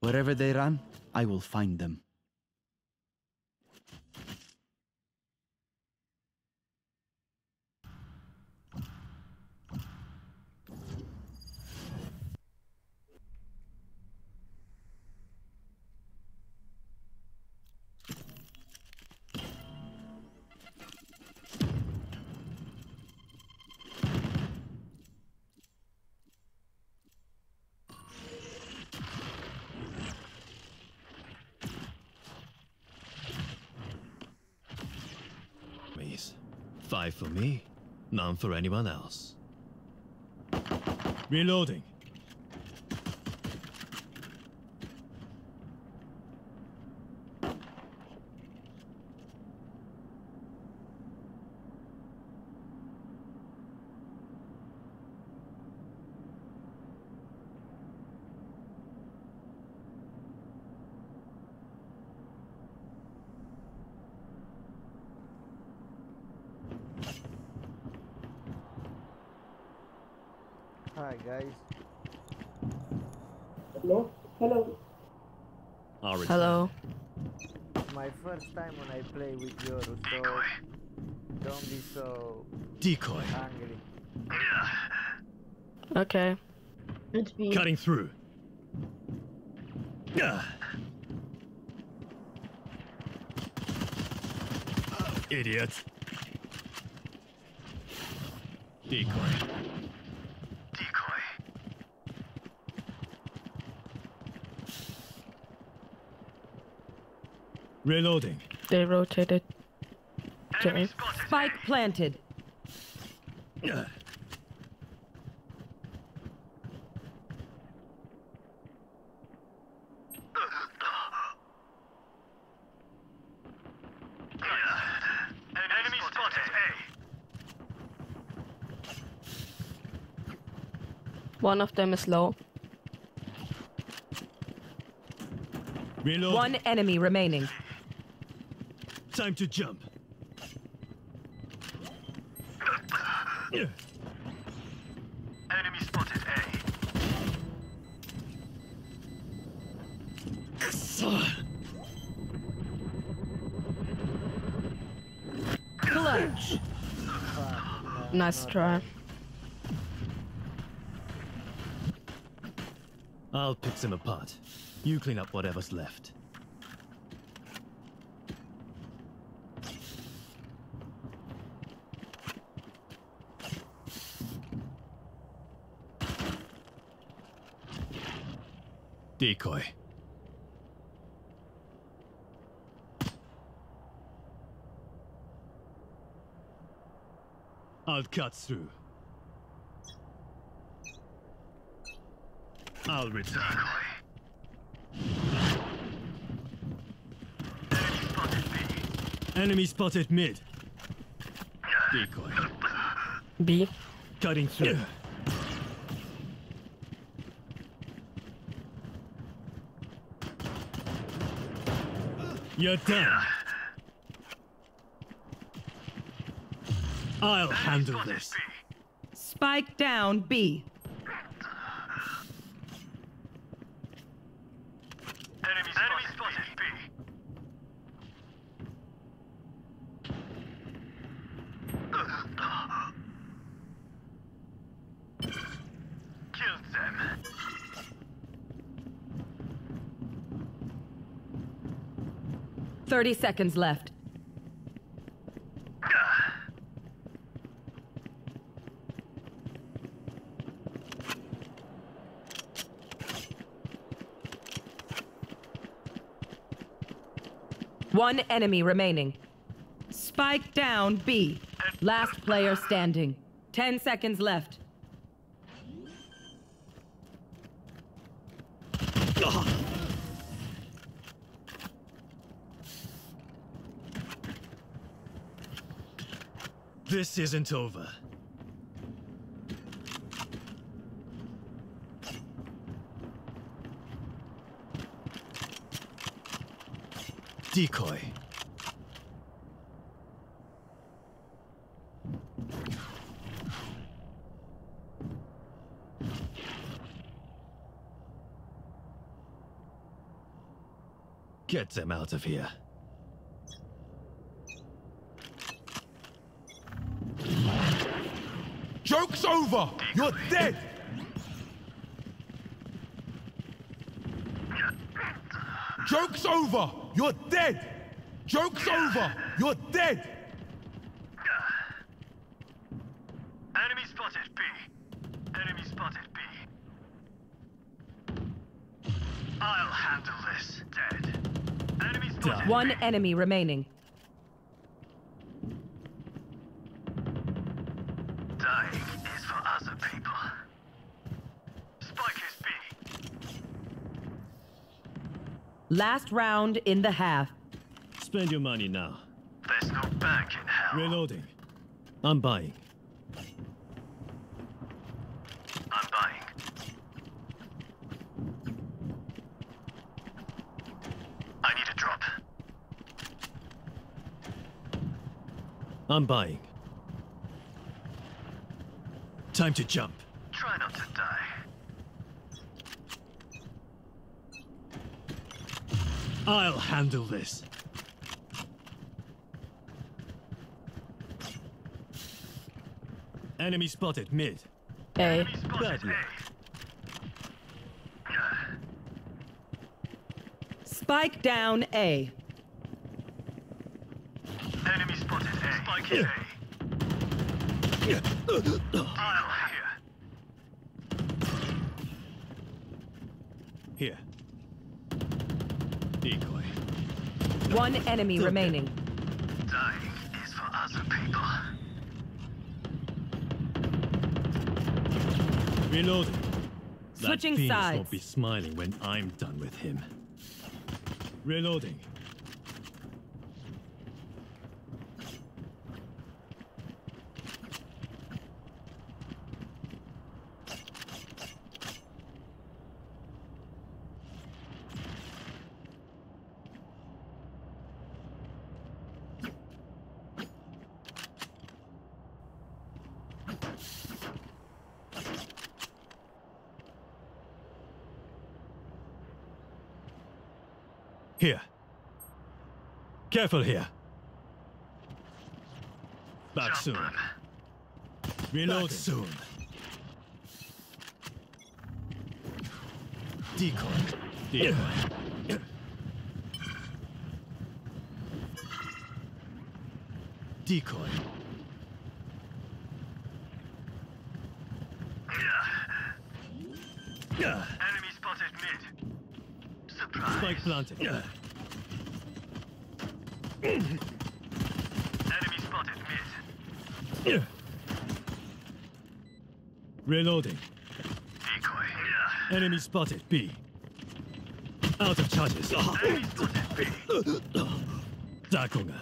Wherever they run, I will find them. Five for me, none for anyone else. Reloading. Hi guys. Hello? Hello. I'll. Hello. My first time when I play with Yoru, so don't be so Decoy. angry. Okay. It's me. Cutting through. Ah. Idiot. Decoy. Decoy. Reloading. They rotated. to me. Spike planted. Enemy spotted A. One of them is low. Reloading. One enemy remaining. Time to jump. Yeah. Enemy spotted A. Clutch. Nice try. I'll pick them apart. You clean up whatever's left. Decoy. I'll cut through. I'll return. Enemy spotted mid. Decoy. B. Cutting through. You're done. I'll handle this. Spike down B. 30 seconds left. One enemy remaining. Spike down B. Last player standing. 10 seconds left. Ugh. This isn't over. Decoy. Get them out of here. Over! You're dead! Joke's over! You're dead! Joke's over! You're dead! Enemy spotted B. Enemy spotted B. I'll handle this. Dead. Enemy spotted One B. enemy remaining. Last round in the half. Spend your money now. There's no bank in hell. Reloading. I'm buying. I'm buying. I need a drop. I'm buying. Time to jump. Try not to die. I'll handle this. Enemy spotted mid. A. Spotted Bad luck. Spike down A. A. Enemy spotted A. Spike is A. I'll here. Here. Decoy. One enemy remaining. Dying is for other people. Reloading. Switching that Phoenix sides. won't be smiling when I'm done with him. Reloading. Here. Careful here. Back soon. Reloading. Back soon. Decoy. Decoy. Decoy. Enemy spotted mid. Surprise. Spike planted. Enemy spotted mid. Reloading. Decoy. Enemy spotted B. Out of charges. Enemy spotted B. Dakonga.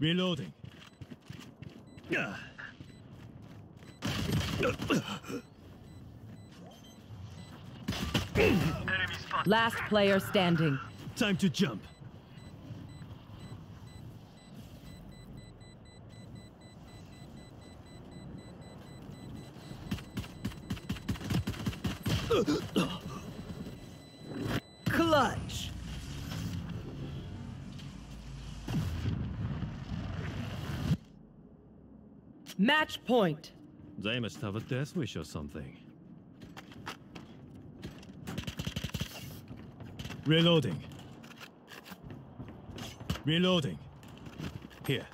Reloading. Enemy spotted. Last player standing. Time to jump. Clutch. Match point. They must have a death wish or something. Reloading. Reloading. Here.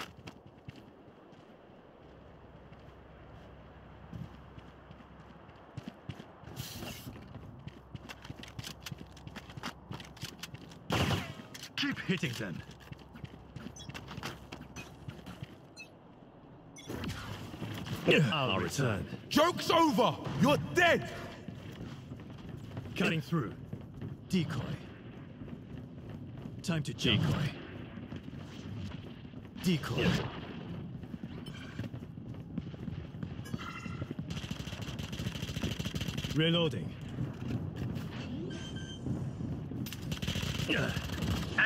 Keep hitting them. I'll return. Joke's over! You're dead! Cutting through. Decoy. Time to jump. Decoy. Decoy. Reloading. Enemy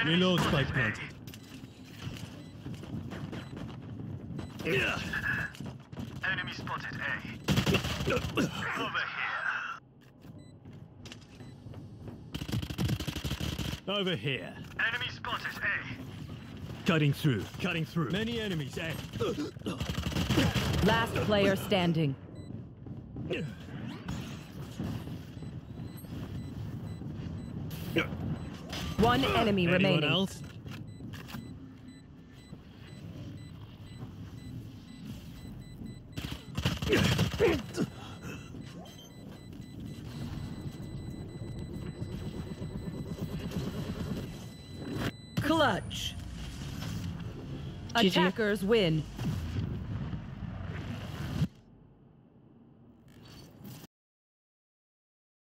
Reload spike A. Yeah. Enemy spotted A. Over here. Over here. Enemy spotted A. Cutting through. Cutting through. Many enemies, eh? Last player standing. One enemy Anyone remaining. else? GG. Attackers win.